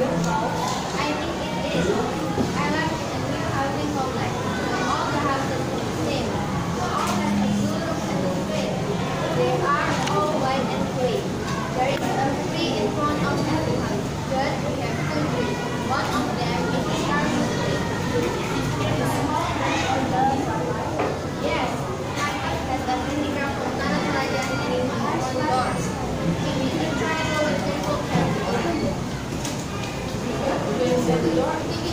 I think it is. Thank you.